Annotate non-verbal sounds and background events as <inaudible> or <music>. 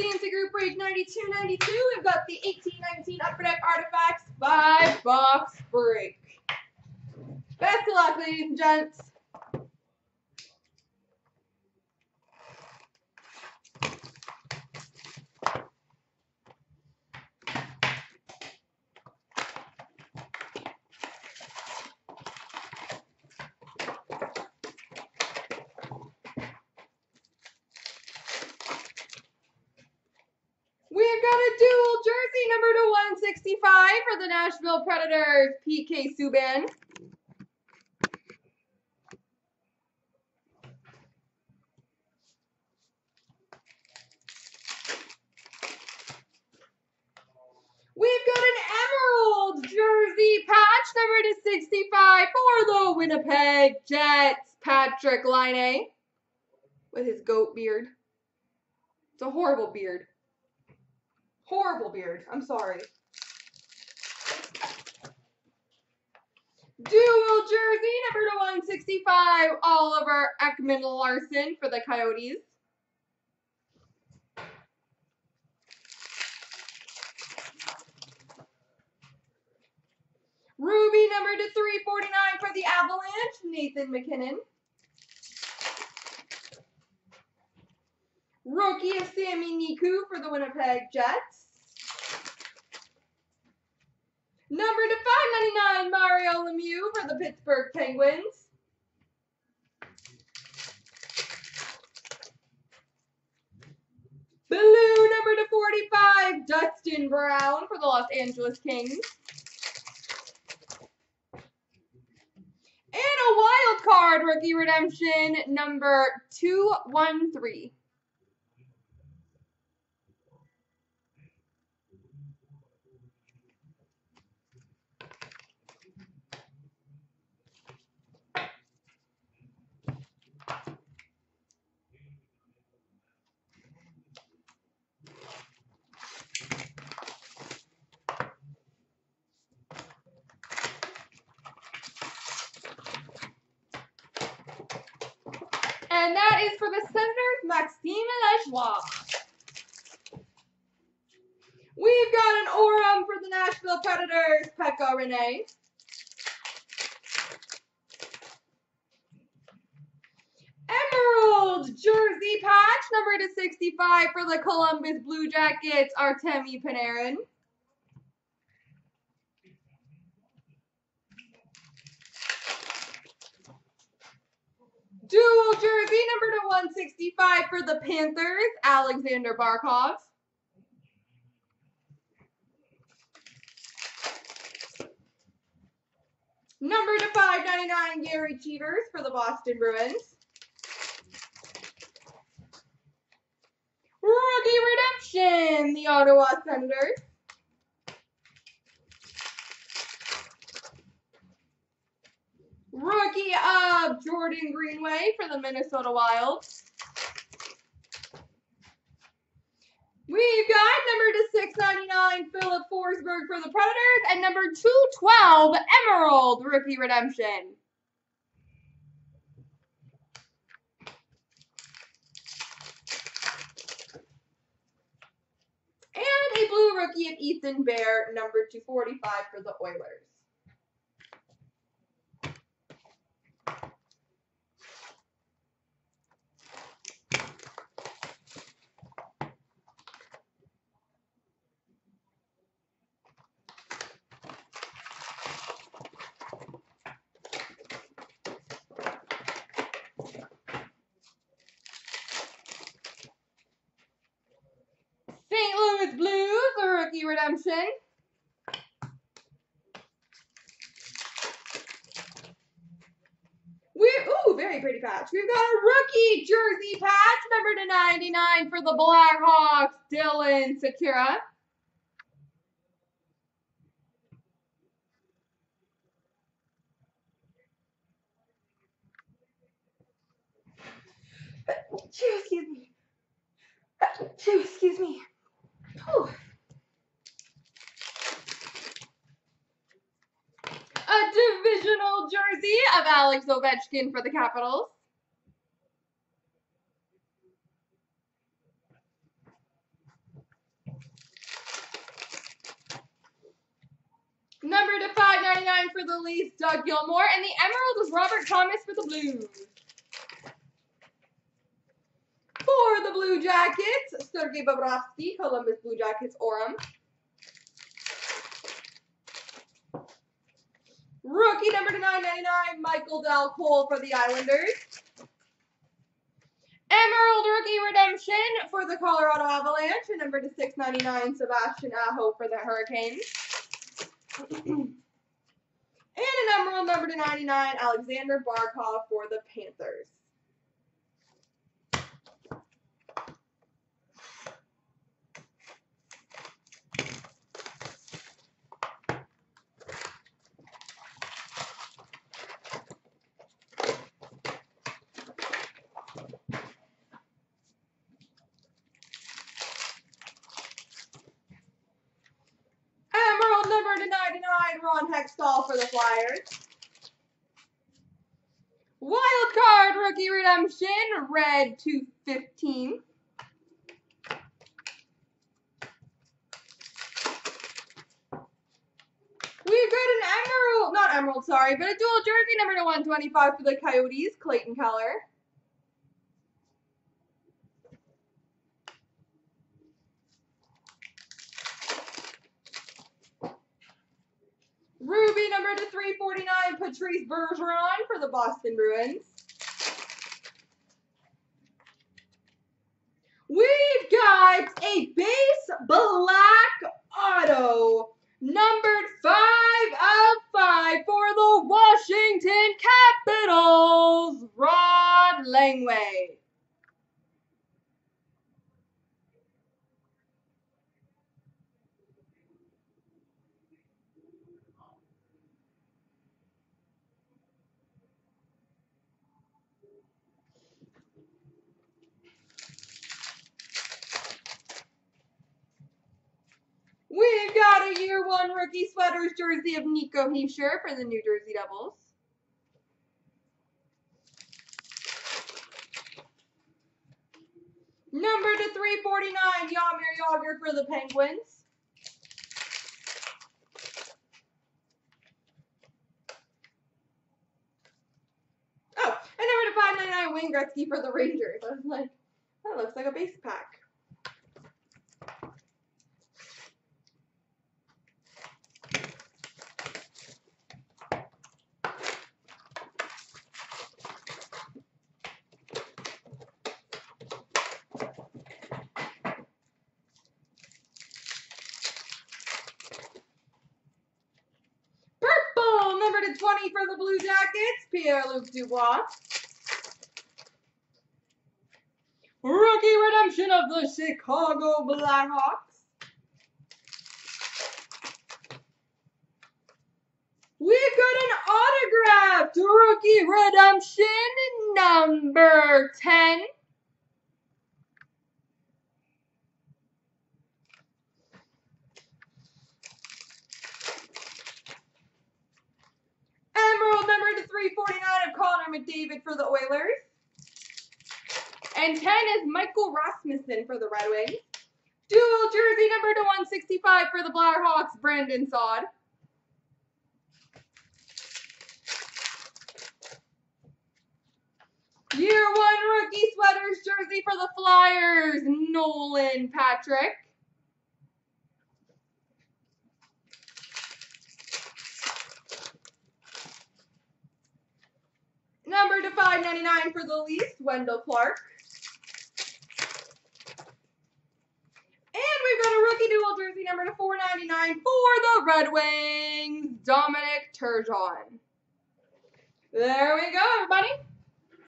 CNC Group Break 9292, we've got the 1819 Upper Deck Artifacts 5 box break. Best of luck, ladies and gents. We've got a dual jersey number to 165 for the Nashville Predators, PK Subban. We've got an emerald jersey patch number to 65 for the Winnipeg Jets, Patrik Laine with his goat beard. It's a horrible beard. Horrible beard. I'm sorry. Dual jersey, number to 165, Oliver Ekman Larsson for the Coyotes. Ruby, number to 349 for the Avalanche, Nathan MacKinnon. Rookie of Sami Niku for the Winnipeg Jets. Number to 599, Mario Lemieux for the Pittsburgh Penguins. Blue number to 45, Dustin Brown for the Los Angeles Kings. And a wild card rookie redemption number 213. And that is for the Senators, Maxime Lajoie. We've got an Aurum for the Nashville Predators, Pekka Rinne. Emerald jersey patch, number to 65 for the Columbus Blue Jackets, Artemi Panarin. Dual jersey number to 165 for the Panthers, Alexander Barkov. Number to 599, Gerry Cheevers for the Boston Bruins. Rookie redemption, the Ottawa Senators. Rookie of Jordan Greenway for the Minnesota Wild. We've got number to 699, Filip Forsberg for the Predators, and number 212, Emerald Rookie Redemption. And a blue rookie of Ethan Bear, number 245 for the Oilers. St. Louis Blues, a rookie redemption. We ooh, very pretty patch. We've got a rookie jersey patch, number to 99 for the Blackhawks, Dylan Sikura. Alex Ovechkin for the Capitals. Number to 599 for the Leafs, Doug Gilmour. And the Emerald is Robert Thomas for the Blues. For the Blue Jackets, Sergei Bobrovsky, Columbus Blue Jackets, Orem. Rookie number to 999, Michael Dal Colle for the Islanders. Emerald Rookie Redemption for the Colorado Avalanche. And number to 699, Sebastian Aho for the Hurricanes. <clears throat> and an Emerald number to 99, Alexander Barkov for the Panthers. number to 99, Ron Hextall for the Flyers. Wild card rookie redemption, red to 15. We've got an emerald, not emerald, sorry, but a dual jersey number to 125 for the Coyotes, Clayton Keller. Ruby number to 349, Patrice Bergeron for the Boston Bruins. We've got a base black auto, numbered 5 of 5 for the Washington Capitals, Rod Langway. We've got a year one rookie sweaters jersey of Nico Hischier for the New Jersey Devils. Number to 349, Jaromir Jagr for the Penguins. Oh, and number to 599, Wayne Gretzky for the Rangers. I was like, that looks like a base pack. 20 for the Blue Jackets, Pierre-Luc Dubois. Rookie redemption of the Chicago Blackhawks. We've got an autographed rookie redemption number 10. Emerald number to 349 of Connor McDavid for the Oilers. And 10 is Michael Rasmussen for the Red Wings. Dual jersey number to 165 for the Blackhawks, Brandon Saad. Year one rookie sweaters jersey for the Flyers, Nolan Patrick. Number to 599 for the least, Wendel Clark. And we've got a rookie dual jersey number to 499 for the Red Wings, Dominic Turgeon. There we go, everybody.